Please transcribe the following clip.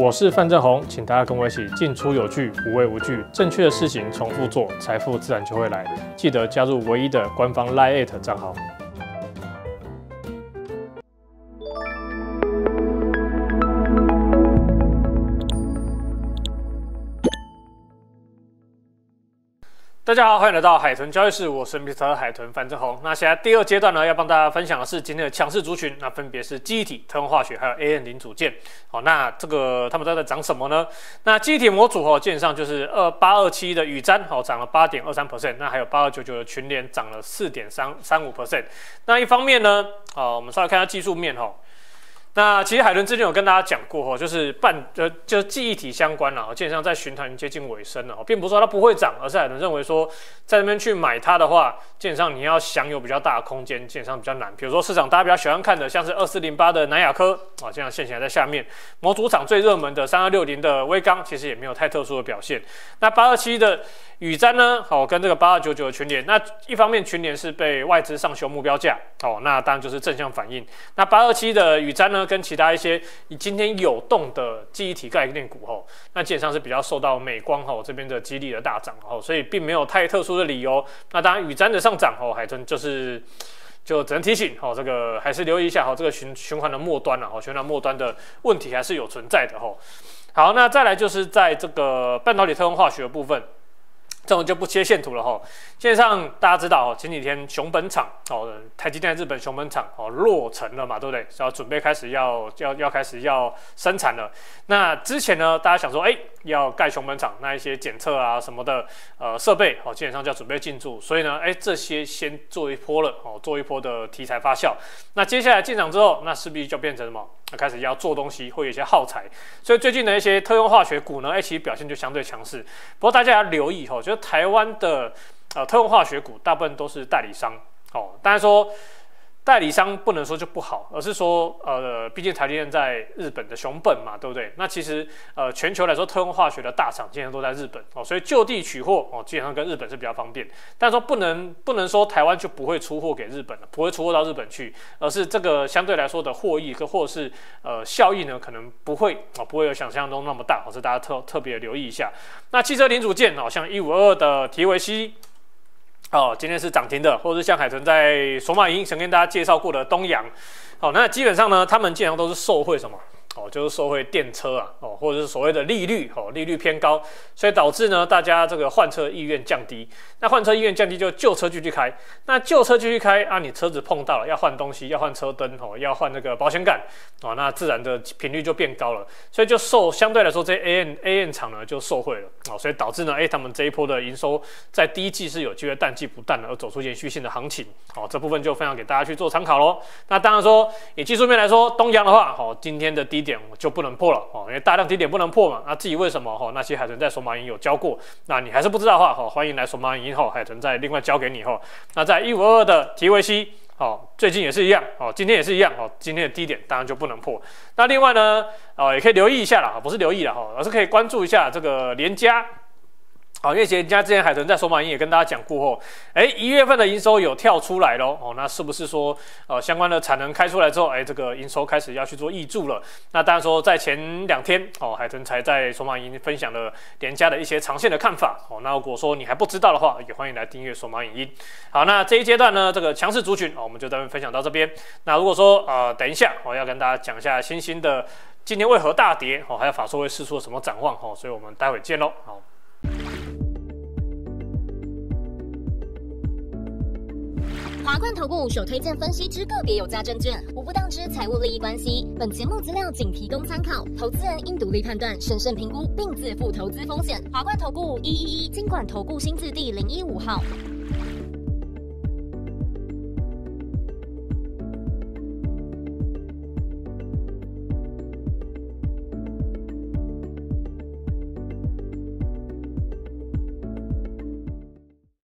我是范振宏，请大家跟我一起进出有据，无畏无惧，正确的事情重复做，财富自然就会来。记得加入唯一的官方 Line 账号。大家好，欢迎来到海豚交易室，我是 Mr 海豚范正宏。那现在第二阶段呢，要帮大家分享的是今天的强势族群，那分别是记忆体、特用化学还有 A N 零组件。好，那这个他们都在涨什么呢？那记忆体模组哦，基本上就是二八二七的宇瞻哦，涨了八点二三 percent，那还有八二九九的群联涨了四点三三五 percent。那一方面呢，哦，我们稍微看一下技术面哈。那其实海伦之前有跟大家讲过哦，就是半呃，就是记忆体相关了，基本上在循环接近尾声了，并不是说它不会涨，而是海伦认为说，在那边去买它的话，基本上你要享有比较大的空间，基本上比较难。比如说市场大家比较喜欢看的，像是二四零八的南亚科啊，这样线型在下面，模组厂最热门的三二六零的微刚，其实也没有太特殊的表现。那八二七的宇瞻呢，好跟这个八二九九的群联，那一方面群联是被外资上修目标价，哦，那当然就是正向反应。那八二七的宇瞻呢？跟其他一些你今天有动的记忆体概念股吼，那基本上是比较受到美光吼这边的激励的大涨吼，所以并没有太特殊的理由。那当然，宇瞻的上涨吼，海豚就是就只能提醒吼，这个还是留意一下吼，这个循循环的末端了吼，循环末端的问题还是有存在的吼。好，那再来就是在这个半导体特用化学部分。这种就不切线图了哈。线上大家知道哦，前几天熊本厂哦，台积电日本熊本厂哦落成了嘛，对不对？要准备开始要要要开始要生产了。那之前呢，大家想说，哎，要盖熊本厂，那一些检测啊什么的呃设备哦，基本上就要准备进驻。所以呢，哎，这些先做一波了哦，做一波的题材发酵。那接下来进场之后，那势必就变成什么？开始要做东西，会有一些耗材。所以最近的一些特用化学股呢，哎，其实表现就相对强势。不过大家要留意哦，就是台湾的呃特用化学股大部分都是代理商哦，当然说。代理商不能说就不好，而是说，呃，毕竟台积电在日本的熊本嘛，对不对？那其实，呃，全球来说，特用化学的大厂基本上都在日本哦，所以就地取货哦，基本上跟日本是比较方便。但说不能不能说台湾就不会出货给日本了，不会出货到日本去，而是这个相对来说的获益，或是呃效益呢，可能不会哦，不会有想象中那么大，哦，是大家特特别留意一下。那汽车零组件哦，像一五二的提维西。哦，今天是涨停的，或者是像海豚在索马银曾跟大家介绍过的东阳，哦，那基本上呢，他们基本上都是受惠什么？哦，就是受惠电车啊，哦，或者是所谓的利率，哦，利率偏高，所以导致呢，大家这个换车意愿降低。那换车意愿降低，就旧车继续开。那旧车继续开啊，你车子碰到了要换东西，要换车灯，哦，要换那个保险杆，哦，那自然的频率就变高了。所以就受相对来说，这 A N A N 厂呢就受惠了，哦，所以导致呢，哎，他们这一波的营收在第一季是有机会淡季不淡的，而走出延续性的行情。哦，这部分就分享给大家去做参考喽。那当然说，以技术面来说，东阳的话，哦，今天的低点就不能破了哦，因为大量低点不能破嘛。那至于为什么哈，那些海豚在索马银有教过，那你还是不知道的话，好，欢迎来索马银后，海豚再另外教给你哈。那在一五二的 TVC，，好，最近也是一样，哦，今天也是一样，哦，今天的低点当然就不能破。那另外呢，哦，也可以留意一下啦，不是留意了哈，而是可以关注一下这个连加。好，因为人家之前海豚在索马营也跟大家讲过后，哎，一月份的营收有跳出来喽，哦，那是不是说，呃，相关的产能开出来之后，哎，这个营收开始要去做挹注了？那当然说，在前两天，哦，海豚才在索马营分享了连家的一些长线的看法，哦，那如果说你还不知道的话，也欢迎来订阅索马影音。好，那这一阶段呢，这个强势族群，哦，我们就这分享到这边。那如果说，呃，等一下我要跟大家讲一下新兴的今天为何大跌，哦，还有法说会试出什么展望，哦，所以我们待会见喽，好。华冠投顾首推荐分析之个别有价证券，无不当之财务利益关系。本节目资料仅提供参考，投资人应独立判断、审慎评估，并自负投资风险。华冠投顾一一一金管投顾新字第零一五号。